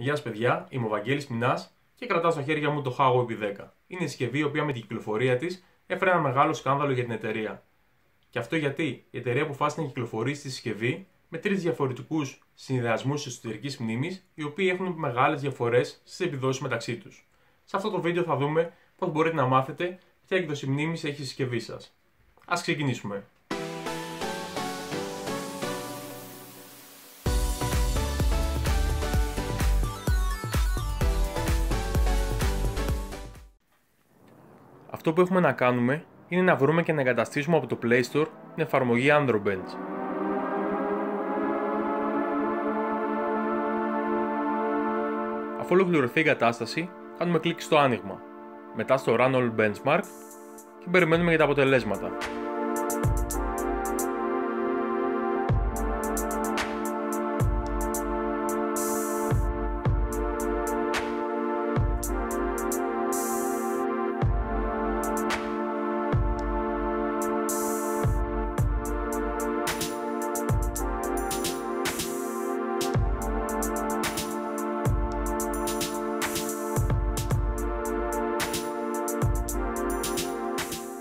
Γεια σας, παιδιά, είμαι ο Βαγγέλης Μινάς και κρατάω στα χέρια μου το Hago P10. Είναι η συσκευή η οποία με την κυκλοφορία της έφερε ένα μεγάλο σκάνδαλο για την εταιρεία. Και αυτό γιατί; Η εταιρεία αποφάσισε να κυκλοφορήσει τη συσκευή με τρεις διαφορετικούς συνδυασμούς εσωτερικής μνήμης, οι οποίοι έχουν μεγάλες διαφορές στις επιδόσεις μεταξύ τους. Σε αυτό το βίντεο θα δούμε πώς μπορείτε να μάθετε ποια έκδοση μνήμης έχει η συσκευή σας. Α ξεκινήσουμε. Αυτό που έχουμε να κάνουμε είναι να βρούμε και να εγκαταστήσουμε από το Play Store την εφαρμογή Androbench. Αφού ολοκληρωθεί η κατάσταση, κάνουμε κλικ στο άνοιγμα, μετά στο Run All Benchmark και περιμένουμε για τα αποτελέσματα.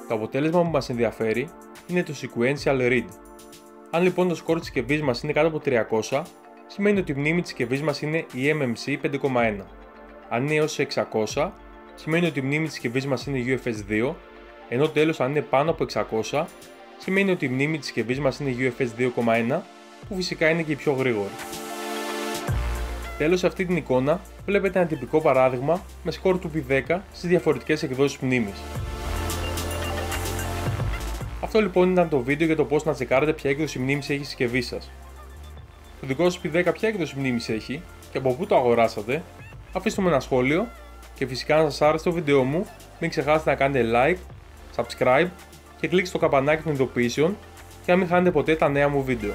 Το αποτέλεσμα που μας ενδιαφέρει είναι το sequential read. Αν λοιπόν το score της συσκευής μας είναι κάτω από 300, σημαίνει ότι η μνήμη της συσκευής μας είναι η MMC 5.1. Αν είναι έως 600, σημαίνει ότι η μνήμη της συσκευής μας είναι UFS 2, ενώ τέλος αν είναι πάνω από 600, σημαίνει ότι η μνήμη της συσκευής μας είναι UFS 2.1, που φυσικά είναι και η πιο γρήγορη. Τέλος σε αυτή την εικόνα βλέπετε ένα τυπικό παράδειγμα με σκορ του P10 στις διαφορετικές εκδόσεις μνήμης. Αυτό λοιπόν ήταν το βίντεο για το πώς να τσεκάρετε ποια έκδοση μνήμης έχει η συσκευή σας. Το δικός σα P10 ποια έκδοση μνήμης έχει και από πού το αγοράσατε, αφήστε μου ένα σχόλιο και φυσικά αν σας άρεσε το βίντεο μου, μην ξεχάσετε να κάνετε like, subscribe και κλικ στο καμπανάκι των ειδοποιήσεων για να μην χάνετε ποτέ τα νέα μου βίντεο.